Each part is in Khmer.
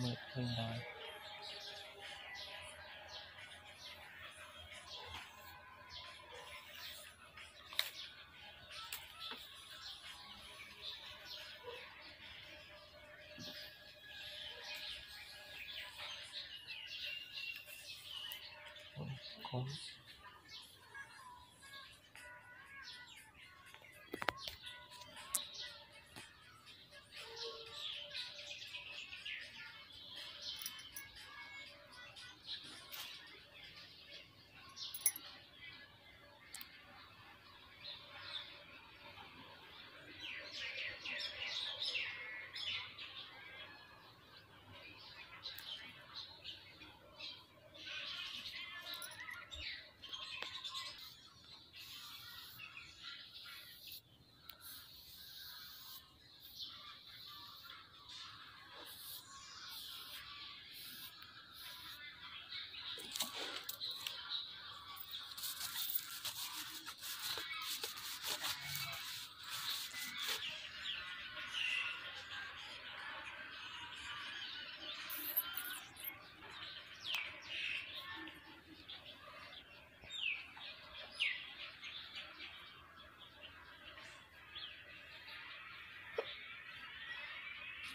没听到。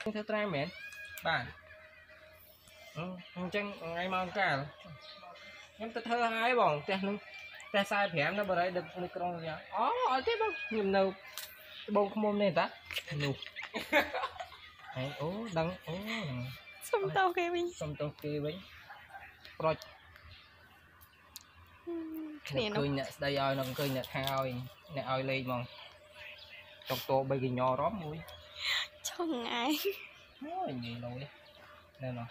ធ្វើត្រែមែនបាទអញ្ចឹងថ្ងៃមកកាលខ្ញុំទៅធ្វើហើយបងផ្ទះនឹងផ្ទះ45នៅបរិយដឹកនៅក្រុងយ៉ាងអូអត់ទេបងខ្ញុំនៅត្បូងឃ្មុំនេះតានោះហើយអូដឹងអូសុំតោគេវិញសុំទោសគេវិញប្រុចគ្នាអ្នកនោះឃើញអ្នកស្ដីឲ្យនឹងឃើញអ្នកខាឲ្យអ្នកឲ្យលេខហ្មងចុកតោបីកញ្ញរំមួយ ចង់ឯងអូយនិយាយលុយណែណោះ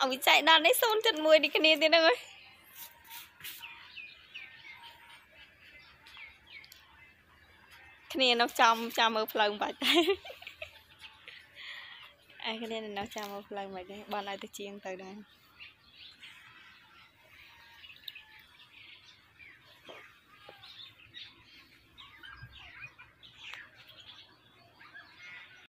អវិច័យដល់នេះ0.1នេះគ្នាទៀតហ្នឹងអើយគ្នានោះចំចាំមើលផ្លូវមិនបាច់ដែរអើគ្នានៅនោះចាំមើលផ្លូវមិនដែរបានឲ្យទៅជាងទៅដែរ